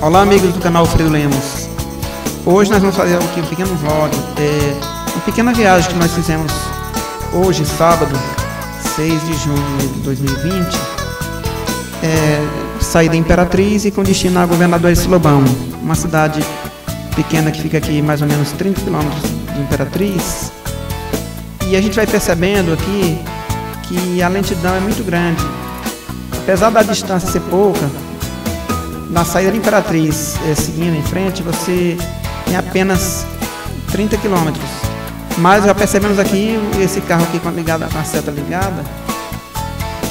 Olá amigos do canal Freio Lemos. Hoje nós vamos fazer aqui um pequeno vlog, é, uma pequena viagem que nós fizemos hoje, sábado, 6 de junho de 2020. É, saí da Imperatriz e com destino a Governador Silobão, uma cidade pequena que fica aqui mais ou menos 30 quilômetros de Imperatriz. E a gente vai percebendo aqui que a lentidão é muito grande. Apesar da distância ser pouca, na saída da Imperatriz, é, seguindo em frente, você tem apenas 30 quilômetros. Mas já percebemos aqui esse carro aqui com a, ligada, com a seta ligada,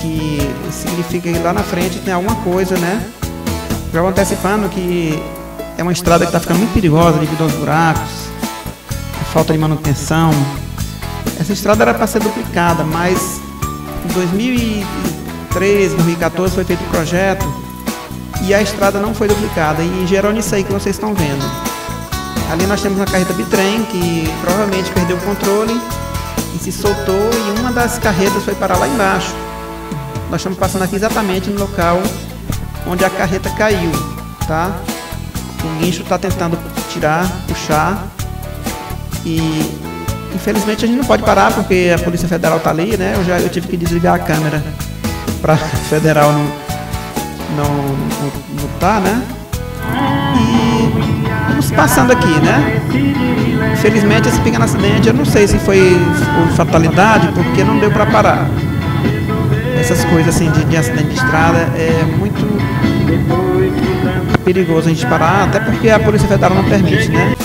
que significa que lá na frente tem alguma coisa, né? Já vou antecipando que é uma estrada que está ficando muito perigosa devido aos buracos, a falta de manutenção. Essa estrada era para ser duplicada, mas em 2013, 2014 foi feito o projeto e a estrada não foi duplicada e gerou nisso aí que vocês estão vendo. Ali nós temos uma carreta bitrem que provavelmente perdeu o controle e se soltou e uma das carretas foi parar lá embaixo. Nós estamos passando aqui exatamente no local onde a carreta caiu, tá? O guincho está tentando tirar, puxar e infelizmente a gente não pode parar porque a Polícia Federal está ali, né? Eu já eu tive que desligar a câmera para Federal não não lutar, né? E vamos passando aqui, né? Infelizmente esse pequeno acidente, eu não sei se foi, foi fatalidade, porque não deu para parar. Essas coisas assim de, de acidente de estrada é muito perigoso a gente parar, até porque a Polícia Federal não permite, né?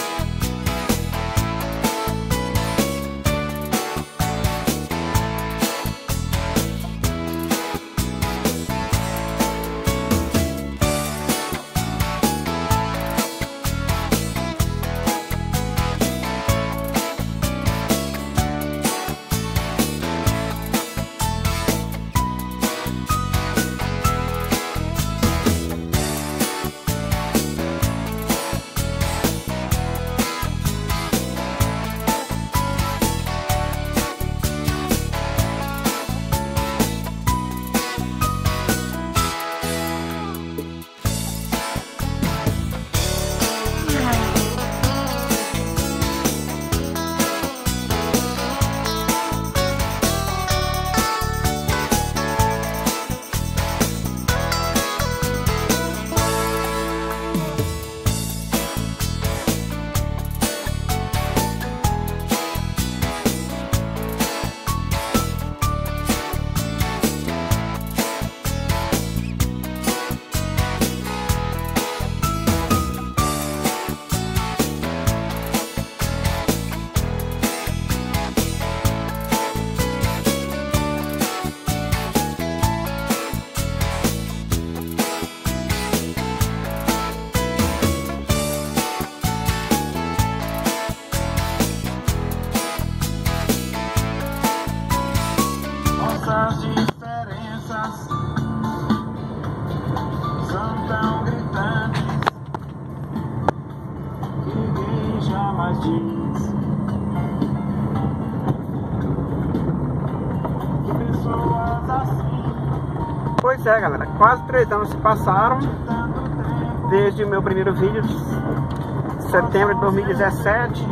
Pois é, galera, quase três anos se passaram desde o meu primeiro vídeo, setembro de 2017,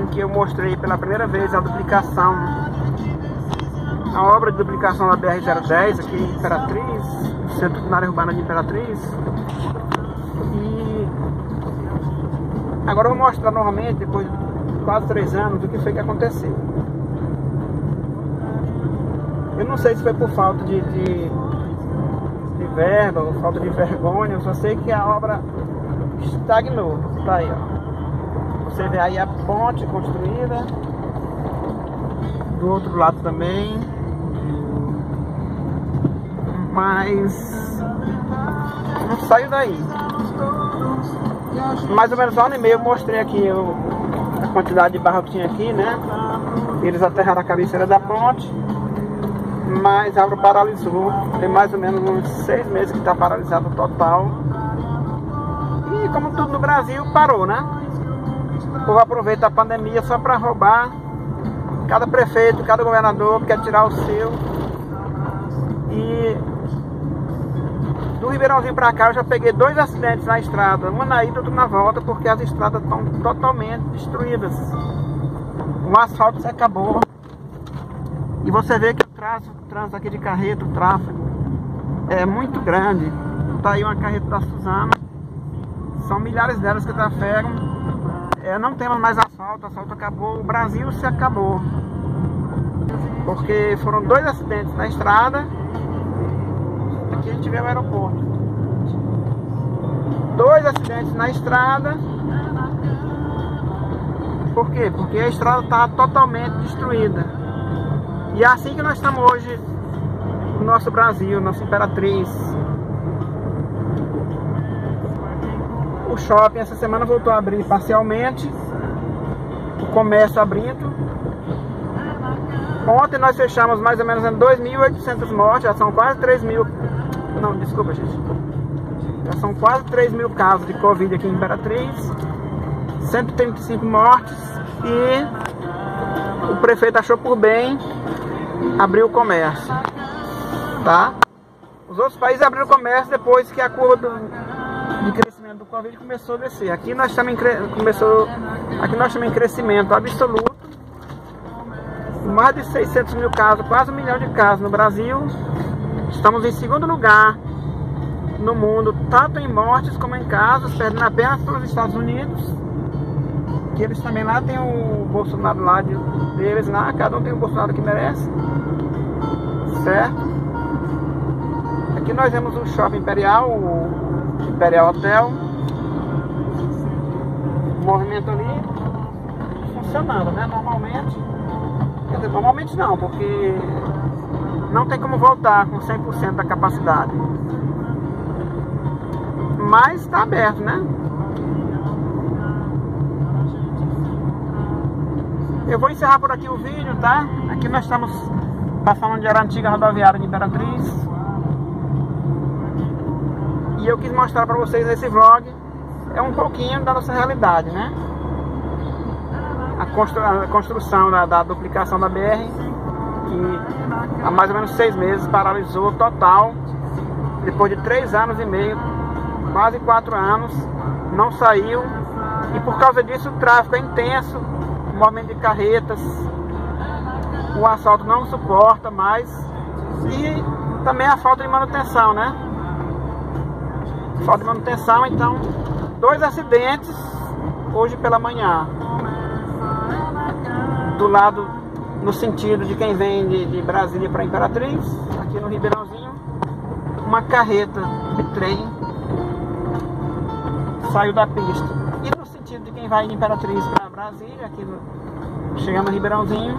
em que eu mostrei pela primeira vez a duplicação, a obra de duplicação da BR-010 aqui em Imperatriz, centro na área urbana de Imperatriz. E agora eu vou mostrar novamente, depois de quase três anos, o que foi que aconteceu. Eu não sei se foi por falta de, de, de verba ou falta de vergonha, eu só sei que a obra estagnou. Tá aí, ó. Você vê aí a ponte construída. Do outro lado também. Mas não saiu daí. Mais ou menos um ano e meio eu mostrei aqui a quantidade de barro que tinha aqui, né? Eles aterraram a cabeceira da ponte mas a obra paralisou. Tem mais ou menos uns seis meses que está paralisado total. E como tudo no Brasil, parou, né? O povo aproveita a pandemia só para roubar. Cada prefeito, cada governador quer tirar o seu. E do Ribeirãozinho para cá eu já peguei dois acidentes na estrada, uma na ida e outra na volta, porque as estradas estão totalmente destruídas. O asfalto se acabou. E você vê que o trânsito, o trânsito aqui de carreta, o tráfego, é muito grande. Tá aí uma carreta da Suzana. São milhares delas que trafegam. É, não temos mais asfalto, asfalto acabou, o Brasil se acabou. Porque foram dois acidentes na estrada. Aqui a gente vê o aeroporto. Dois acidentes na estrada. Por quê? Porque a estrada está totalmente destruída. E é assim que nós estamos hoje no nosso Brasil, nossa Imperatriz. O shopping essa semana voltou a abrir parcialmente. O comércio abrindo. Ontem nós fechamos mais ou menos 2.800 mortes, já são quase 3 mil. Não, desculpa, gente. Já são quase 3 mil casos de Covid aqui em Imperatriz. 135 mortes e o prefeito achou por bem abrir o comércio. Tá? Os outros países abriram o comércio depois que a curva do, de crescimento do Covid começou a descer. Aqui nós estamos em, começou, aqui nós estamos em crescimento absoluto mais de 600 mil casos, quase um milhão de casos no Brasil. Estamos em segundo lugar no mundo, tanto em mortes como em casos, perdendo apenas para os Estados Unidos. Que eles também lá tem o Bolsonaro lá de, deles lá, cada um tem o Bolsonaro que merece. Certo? Aqui nós vemos o Shopping Imperial, o Imperial Hotel. O movimento ali funcionando, né? Normalmente. Quer dizer, normalmente não, porque não tem como voltar com 100% da capacidade. Mas está aberto, né? Eu vou encerrar por aqui o vídeo, tá? Aqui nós estamos passando de antiga rodoviária de Imperatriz. E eu quis mostrar para vocês esse vlog. É um pouquinho da nossa realidade, né? a, constru a construção da, da, duplicação da BR, que há mais ou menos seis meses paralisou total, depois de três anos e meio, quase quatro anos, não saiu, e por causa disso o tráfego é intenso, movimento de carretas, o assalto não suporta mais, e também a falta de manutenção, né? Falta de manutenção, então, dois acidentes hoje pela manhã do lado, no sentido de quem vem de, de Brasília para Imperatriz, aqui no Ribeirãozinho, uma carreta de trem saiu da pista. E no sentido de quem vai de Imperatriz para Brasília, aqui no, chegando no Ribeirãozinho,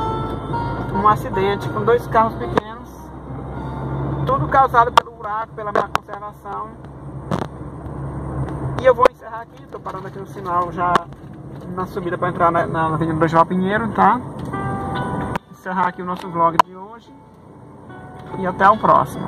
um acidente com dois carros pequenos, tudo causado pelo buraco, pela má conservação. E eu vou encerrar aqui, estou parando aqui no sinal já na subida para entrar na, Avenida do João Pinheiro, tá? Encerrar aqui o nosso vlog de hoje. E até o próximo.